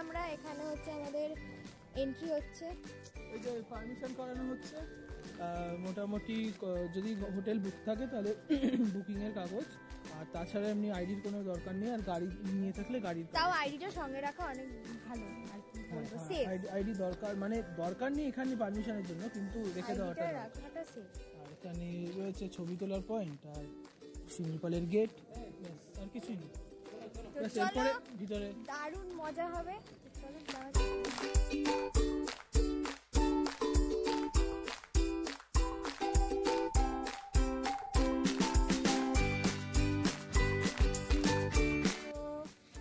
আমরা এখানে হচ্ছে আমাদের এন্ট্রি হচ্ছে। এই যে পারমিশন করানো হচ্ছে মোটামুটি যদি হোটেল বুক থাকে তাহলে বুকিংয়ের কাগজ। আর তাছাড়া এমনি আইডির কোনো দরকার নেই আর গাড়ি নিয়ে থাকলে গাড়ির তাও আইডিটা সঙ্গে রাখা অনেক ভালো আর কি হ্যাঁ, বলব সেফ আইডি দরকার মানে দরকার নেই এখানে পারমিশনের জন্য কিন্তু রেখে দেওয়াটা। রাখাটা সেফ আর এখানে রয়েছে ছবি তোলার পয়েন্ট আর শিমলিপালের গেট আর কিছুই নেই। চলো। ভিতরে। দারুণ মজা হবে।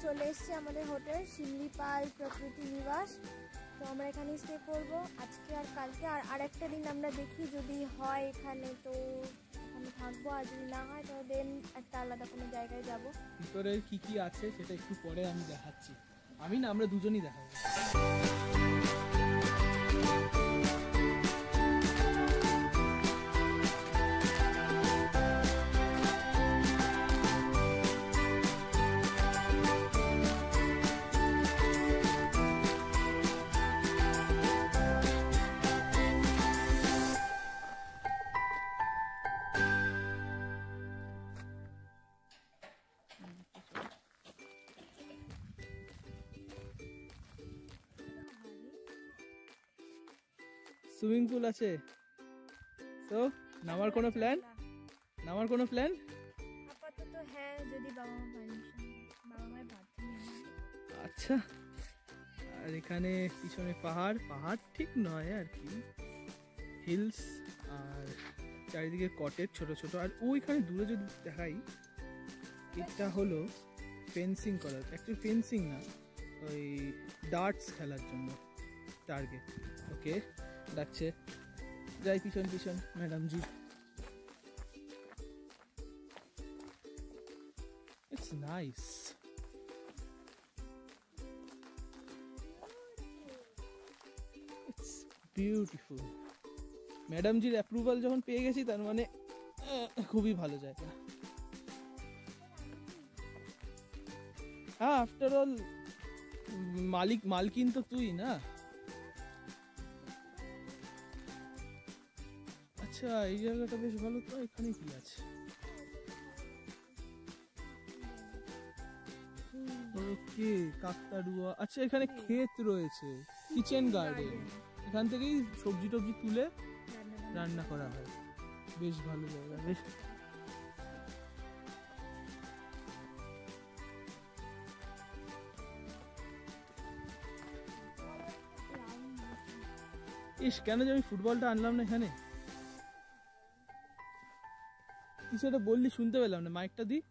চলে এসেছি আমাদের হোটেল শিমলিপাল প্রকৃতি নিবাস। তো আমরা এখানে স্টে করব। আজকে আর কালকে আর আরেকটা দিন আমরা দেখি যদি হয় এখানে তো এখানে থাকব আর যদি না হয় তাহলে দেন একটা আলাদা কোনো জায়গায় যাব। ভিতরে কি কি আছে সেটা একটু পরে আমি দেখাচ্ছি। আমি না, আমরা দুজনই দেখাবো। সুইমিং পুল আছে। তো নামার কোনো প্ল্যান নামার কোনো প্ল্যান আপাতত হ্যাঁ যদি বাবা মা পারমিশন বাবা মায়ের আচ্ছা। আর এখানে পিছনে পাহাড়। পাহাড় ঠিক নয় আর কি। হিলস আর চারিদিকে কটেজ ছোট ছোট। আর ওইখানে দূরে যদি দেখাই এটা হলো ফেন্সিং করার। অ্যাকচুয়ালি ফেন্সিং না ওই ডার্টস খেলার জন্য টার্গেট ওকে ডাকছে যাই, পিছন পিছন। Madam, ji. It's nice it's beautiful ম্যাডামজির approval যখন পেয়ে গেছি, তার মানে খুবই ভালো জায়গা। হ্যাঁ আফটার অল মালিক, মালকিন তো তুই, না? আচ্ছা এই জায়গাটা বেশ ভালো তো এখানে কি আছে? ওকে কাকতাড়ুয়া। আচ্ছা এখানে ক্ষেত রয়েছে কিচেন গার্ডেন এখান থেকেই সবজি টবজি তুলে রান্না করা হয়। বেশ ভালো জায়গা বেশ। ইস কেন যে আমি ফুটবলটা আনলাম না এখানে? কিছু একটা বললি শুনতে পেলাম না। মাইকটা দি।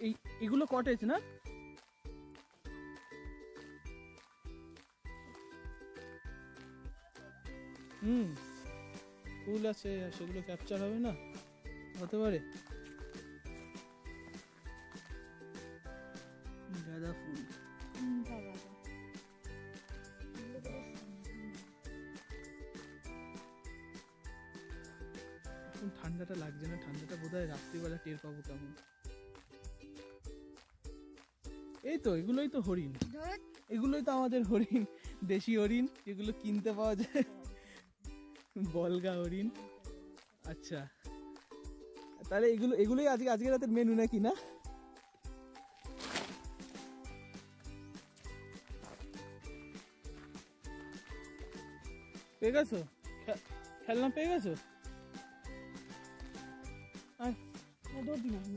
এই এগুলো কটেজ না? হুম। ফুল আছে সেগুলো ক্যাপচার হবে না। হতে পারে। এখন ঠান্ডাটা লাগছে না, ঠান্ডাটা বোধ হয় রাত্রিবেলা টের পাবো কেমন। এই তো, এগুলোই তো হরিণ। এগুলোই তো আমাদের হরিণ, দেশি হরিণ, যেগুলো কিনতে পাওয়া যায়। বলগা হরিণ। আচ্ছা। তাহলে এগুলো, এগুলোই আজকে আজকে রাতের মেনু নাকি না? পেয়ে গেছো? খেলনা পেয়ে গেছো?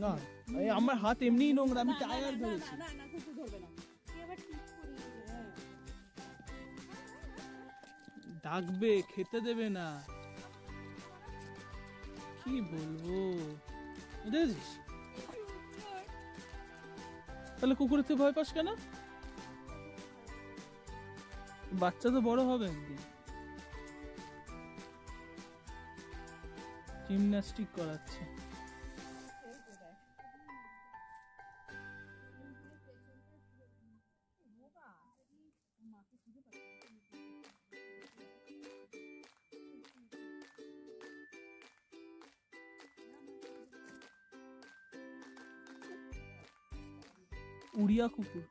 না আমার হাত এমনিই নোংরা আমি টায়ার ধরেছি ডাকবে খেতে দেবে না। কি বলব? দেখেছিস? তাহলে কুকুরের তুই ভয় পাস কেন? বাচ্চা তো বড় হবে একদিন। জিমন্যাস্টিক করাচ্ছে। উড়িয়া কুকুর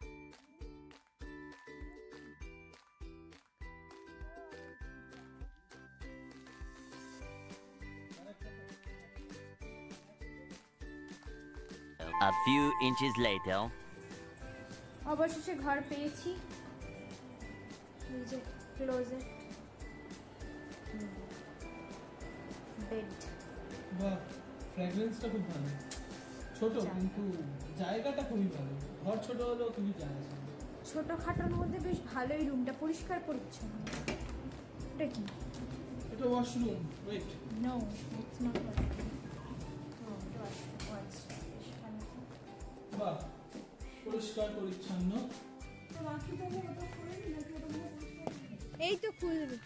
A few inches later. অবশেষে ঘর পেয়েছি। যে ক্লোজেট বেড বাহ ফ্র্যাগরেন্সটা খুব ভালো। ছোট কিন্তু জায়গাটা খুবই ভালো। ঘর ছোট হলেও জায়গা ছিল। ছোটোখাটোর মধ্যে বেশ ভালোই রুমটা পরিষ্কার পরিচ্ছন্ন। এটা কি? এটা washroom wait no it's not বাহ পরিষ্কার পরিচ্ছন্ন। এই তো খুলবে।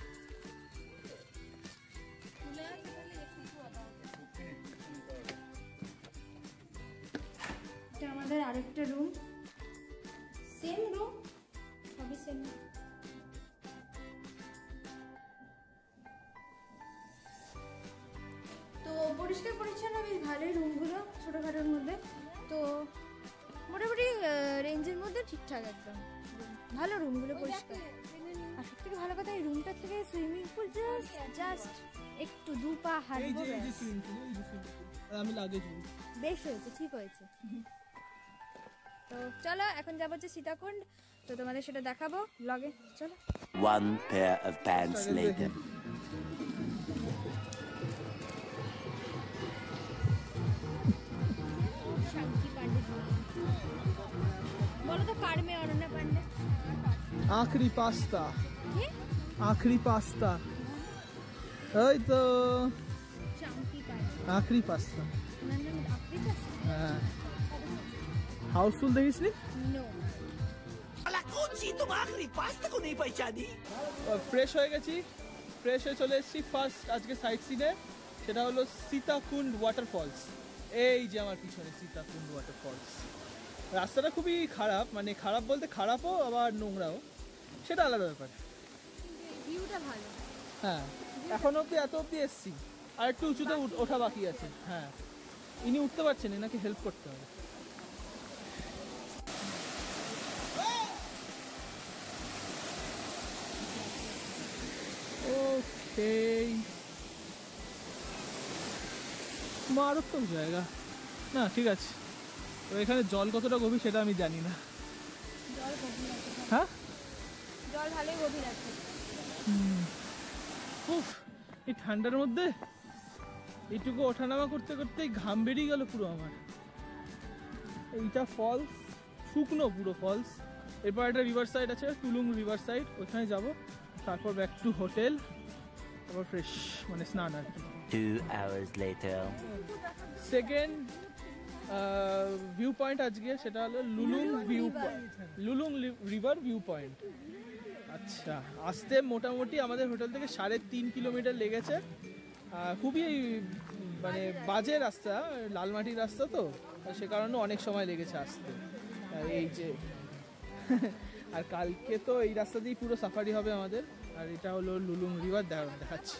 এটা আমাদের আরেকটা রুম সেম তো পরিষ্কার পরিচ্ছন্ন বেশ ভালোই রুমগুলো ছোটোখাটোর মধ্যে। তো মোটামুটি রেঞ্জের মধ্যে ঠিকঠাক একদম। ভালো রুমগুলো পরিষ্কার। আর সব থেকে ভালো কথা এই রুমটা থেকে সুইমিং পুল জাস্ট জাস্ট একটু দু পা হাঁটবো আমি লাগেজ বেশ হয়েছে ঠিক হয়েছে। তো চলো এখন যাব হচ্ছে সীতাকুণ্ড। তো তোমাদের সেটা দেখাবো ব্লগে চলো। One pair of pants later. বলো তো কার মেয়ে অনন্যা পান্ডে আখরি পাস্তা। কি? আখরি পাস্তা। ওই তো। আখরি পাস্তা? হ্যাঁ। হাউসফুল দেখিস নি নো ফ্রেশ হয়ে গেছি। ফ্রেশ হয়ে চলে এসেছি ফার্স্ট আজকে সাইট সিনে সেটা হলো সীতাকুণ্ড ওয়াটারফলস এই যে আমার পিছনে সীতাকুণ্ড ওয়াটারফলস রাস্তাটা খুবই খারাপ মানে খারাপ বলতে খারাপও আবার নোংরাও। সেটা আলাদা ব্যাপার। হ্যাঁ এখন অবধি এত অবধি এসছি। আর একটু উঁচুতে ওঠা বাকি আছে। হ্যাঁ। ইনি উঠতে পারছেন এনাকে হেল্প করতে হবে। ওকে মারাত্মক জায়গা? না ঠিক আছে। তো এখানে জল কতটা গভীর সেটা আমি জানি না। হ্যাঁ? জল ভালোই গভীর আছে। উফ এই ঠান্ডার মধ্যে এইটুকু ওঠানামা করতে করতেই ঘাম বেরিয়ে গেল পুরো আমার। এইটা ফলস শুকনো পুরো ফলস এরপর একটা রিভার সাইড আছে টুলুং রিভার সাইড ওখানে যাব। তারপর ব্যাক টু হোটেল তারপর ফ্রেশ মানে স্নান আর কি। Two hours later. Second view point আজকে সেটা হলো Lulung view point Lulung river view point আচ্ছা আসতে মোটামুটি আমাদের হোটেল থেকে সাড়ে তিন কিলোমিটার লেগেছে। খুবই মানে বাজে রাস্তা লালমাটির রাস্তা তো আর সে কারণে অনেক সময় লেগেছে আসতে। এই যে আর কালকে তো এই রাস্তা দিয়েই পুরো সাফারি হবে আমাদের। আর এটা হলো লুলুং রিভার দেখাচ্ছি.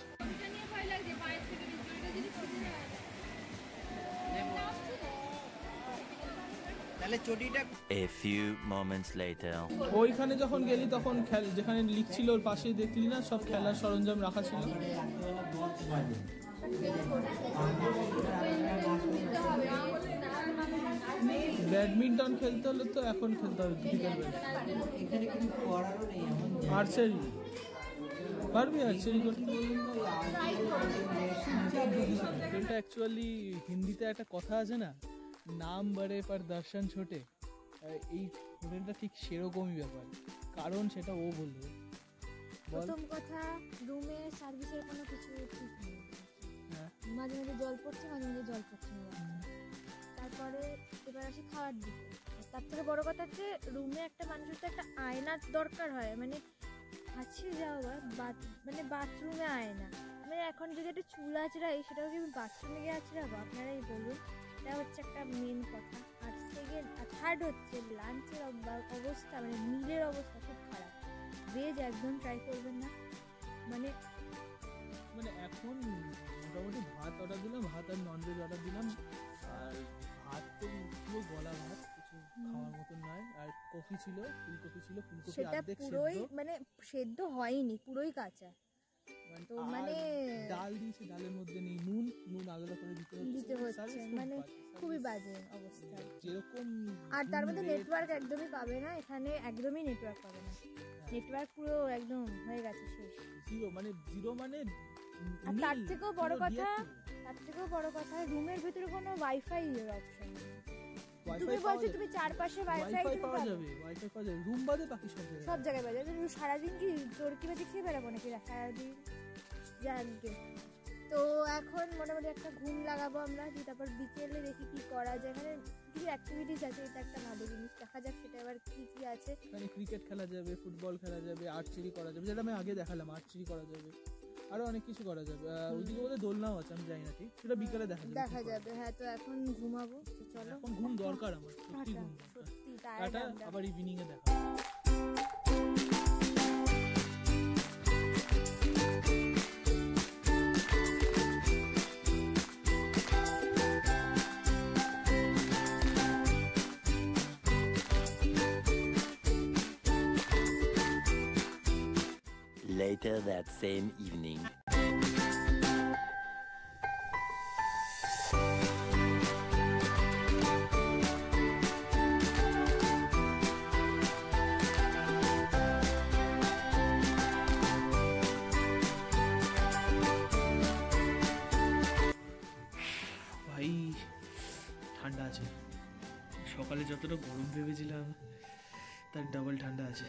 ওইখানে যখন গেলি তখন খেল যেখানে লিখছিল ওর পাশেই দেখলি না সব খেলার সরঞ্জাম রাখা ছিল? ব্যাডমিন্টন খেলতে হলে তো এখন খেলতে হবে আর্চারি পারবি করতে অ্যাকচুয়ালি হিন্দিতে একটা কথা আছে না নাম বাড়ে পর দর্শন ছোটে। এই হোটেলটা ঠিক সেরকমই ব্যাপার কারণ সেটা ও বলবে। প্রথম কথা রুমে সার্ভিসের কোনো কিছু ঠিক নেই। হ্যাঁ। মাঝে মাঝে জল পড়ছে মাঝে মাঝে জল পড়ছে না। তারপরে এবার আসি খাওয়ার দিকে। তার থেকে বড় কথা হচ্ছে রুমে একটা মানুষের তো একটা আয়নার দরকার হয়। মানে আছে যাওয়া বাথ মানে বাথরুমে আয় না মানে এখন যদি একটা চুল আঁচড়াই সেটাও কি বাথরুমে গিয়ে আঁচড়াবো আপনারাই বলুন। এটা হচ্ছে একটা মেন কথা। আর সেকেন্ড আর থার্ড হচ্ছে লাঞ্চের অবস্থা মানে মিলের অবস্থা খুব খারাপ। ভেজ একদম ট্রাই করবেন না। মানে মানে এখন মোটামুটি ভাত অর্ডার দিলাম, ভাত আর ননভেজ অর্ডার দিলাম। আর ভাত তো পুরো গলা ভাত। কফি ছিল ফুলকপি ছিল ফুলকপি সেটা অর্ধেক পুরোই সেদ্ধ মানে সেদ্ধ হয়নি পুরোই কাঁচা। তো মানে- ডাল দিয়েছে ডালের মধ্যে নেই নুন নুন আলাদা করে দিতে হচ্ছে। দিতে হচ্ছে, মানে খুবই বাজে অবস্থা। যেরকম আর তার মধ্যে নেটওয়ার্ক একদমই পাবে না এখানে একদমই নেটওয়ার্ক পাবে না। নেটওয়ার্ক পুরো একদম হয়ে গেছে শেষ। জিরো মানে জিরো মানে আর তার থেকেও বড় কথা তার থেকেও বড় কথা রুমের ভিতরে কোনো ওয়াইফাই এর অপশন নেই। তুমি বলছো তুমি চারপাশে ওয়াইফাই পাওয়া যাবে ওয়াইফাই পাওয়া যাবে। রুম বাদে বাকি সব জায়গায়। সব জায়গায় বাজে। তুমি সারাদিন কি তোর কি বাজে? খেয়ে বেড়াবো নাকি? সারাদিন জানকে তো এখন মোটামুটি একটা ঘুম লাগাবো আমরা দিয়ে তারপর বিকেলে দেখি কি করা যায়। এখানে কিছু অ্যাক্টিভিটিস আছে এটা একটা ভালো জিনিস। দেখা যাক সেটা এবার কি কি আছে। এখানে ক্রিকেট খেলা যাবে ফুটবল খেলা যাবে আর্চারি করা যাবে যেটা আমি আগে দেখালাম আর্চারি করা যাবে। আরও অনেক কিছু করা যাবে। ওইদিকে বলে দোলনাও আছে আমি জানি না ঠিক। সেটা বিকালে দেখা যাবে। দেখা যাবে হ্যাঁ তো এখন ঘুমাবো চলো। এখন ঘুম দরকার আমার সত্যি ঘুম টাটা আবার ইভিনিং এ দেখা Later that same evening. ভাই, ঠান্ডা আছে সকালে যতটা গরম ভেবেছিলাম, তার ডাবল ঠান্ডা আছে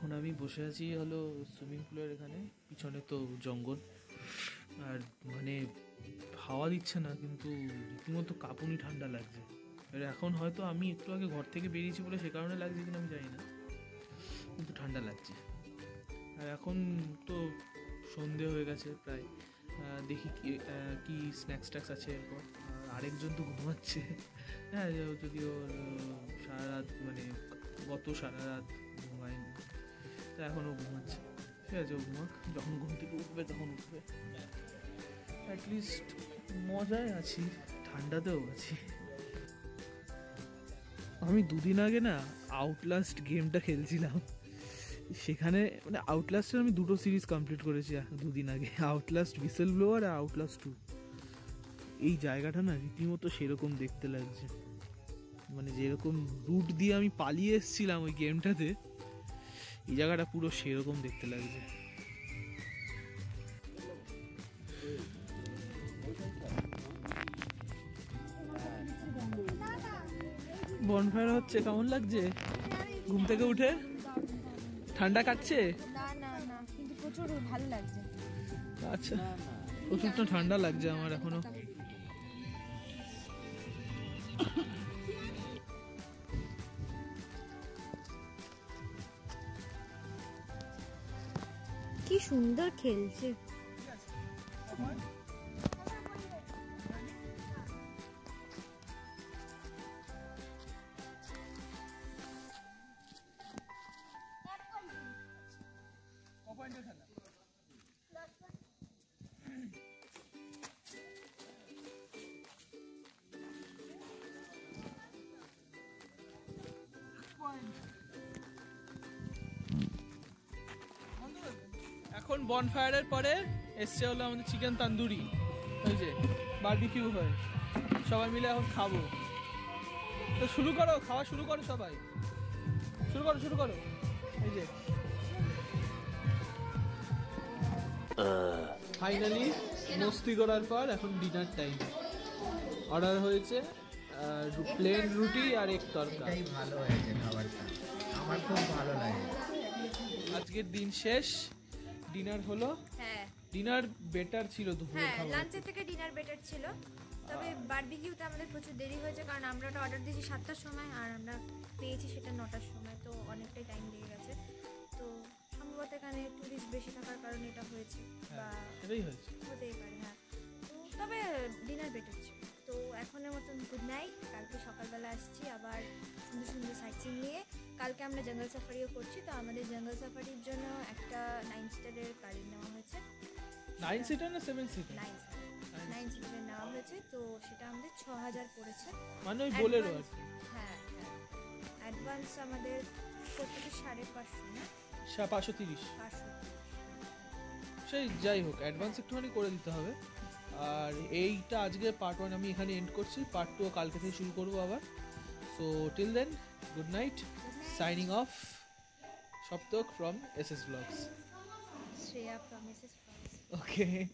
এখন আমি বসে আছি হলো সুইমিং পুলের এখানে, পিছনে তো জঙ্গল। আর মানে হাওয়া দিচ্ছে না, কিন্তু রীতিমতো কাঁপুনি ঠান্ডা লাগছে। এবার এখন হয়তো আমি একটু আগে ঘর থেকে বেরিয়েছি বলে সে কারণে লাগছে কিনা আমি জানি না, কিন্তু ঠান্ডা লাগছে। আর এখন তো সন্ধে হয়ে গেছে প্রায়। দেখি কি কি স্ন্যাক্স ট্যাক্স আছে এরপর। আরেকজন তো ঘুমাচ্ছে। হ্যাঁ যদিও সারা রাত মানে গত সারা রাত ঘুমায়নি। তো এখনও ঘুমাচ্ছে। ঠিক আছে, ও ঘুমাক। যখন ঘুম থেকে উঠবে, তখন উঠবে। অ্যাটলিস্ট মজায় আছি, ঠান্ডাতেও আছি। আমি দুদিন আগে না আউটলাস্ট গেমটা খেলছিলাম। সেখানে মানে আউটলাস্টের আমি দুটো সিরিজ কমপ্লিট করেছি দুদিন আগে। আউটলাস্ট বিসেল ব্লোয়ার আর আউটলাস্ট টু এই জায়গাটা না রীতিমতো সেরকম দেখতে লাগছে। মানে যেরকম রুট দিয়ে আমি পালিয়ে এসেছিলাম ওই গেমটাতে এই জায়গাটা পুরো সেরকম দেখতে লাগছে। বনফায়ার হচ্ছে কেমন লাগছে? ঘুম থেকে উঠে? ঠান্ডা কাটছে? না না না কিন্তু প্রচুর ভালো লাগছে। আচ্ছা প্রচুরটা ঠান্ডা লাগছে আমার এখনও। সুন্দর খেলছে বনফায়ারের পরে এসছে হলো আমাদের চিকেন তান্দুরি ওই যে বারবিকিউ হয়। সবাই মিলে এখন খাব। তো শুরু করো খাওয়া শুরু করো সবাই। শুরু করো শুরু করো। এই যে। ফাইনালি মস্তি করার পর এখন ডিনার টাইম অর্ডার হয়েছে প্লেন রুটি আর এক তরকা। এটাই ভালো হয়েছে খাবারটা। আমার খুব ভালো লাগে। আজকের দিন শেষ। ডিনার হলো? হ্যাঁ। ডিনার বেটার ছিল দুপুরে হ্যাঁ লাঞ্চের থেকে ডিনার বেটার ছিল। তবে বারবিকিউতে আমাদের প্রচুর দেরি হয়েছে কারণ আমরা ওটা অর্ডার দিয়েছি সাতটার সময় আর আমরা পেয়েছি সেটা নটার সময় তো অনেকটাই টাইম লেগে গেছে। তো সম্ভবত এখানে টুরিস্ট বেশি থাকার কারণে এটা হয়েছে বা হ্যাঁ, সেটাই হয়েছে। হতেই পারে হ্যাঁ। তো তবে ডিনার বেটার ছিল। তো এখনের মতন গুড নাইট কালকে সকালবেলা আসছি আবার সুন্দর সুন্দর সাইট সিন নিয়ে। কালকে আমরা জঙ্গল সাফারিও করছি তো আমাদের জঙ্গল সাফারির জন্য একটা নাইন সিটারের গাড়ি নেওয়া হয়েছে। নাইন সিটার না সেভেন সিটার নাইন নাইন সিটারের নেওয়া হয়েছে তো সেটা আমাদের ছ হাজার পড়েছে। মানে ওই বোলেরো হ্যাঁ হ্যাঁ। অ্যাডভান্স আমাদের প্রত্যেকে সাড়ে পাঁচশো না? পাঁচশো তিরিশ। পাঁচশো সেই যাই হোক অ্যাডভান্স একটুখানি করে দিতে হবে। আর এইটা আজকে পার্ট ওয়ান আমি এখানে এন্ড করছি। পার্ট টু কালকে থেকে শুরু করব আবার। So till then good night Signing off, Shoptok from SS Vlogs. Shreya from SS Vlogs. Okay.